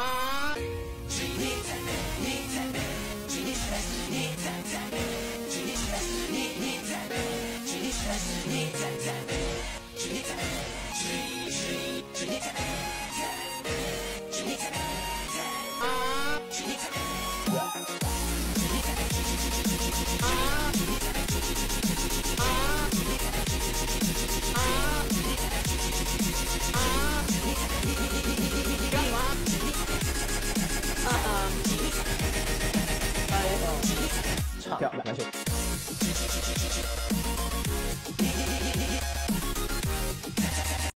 Ah! 跳，来秀。